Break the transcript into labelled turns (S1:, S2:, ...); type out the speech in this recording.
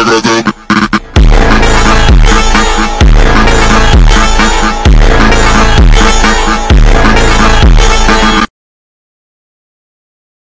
S1: Sugar Baby.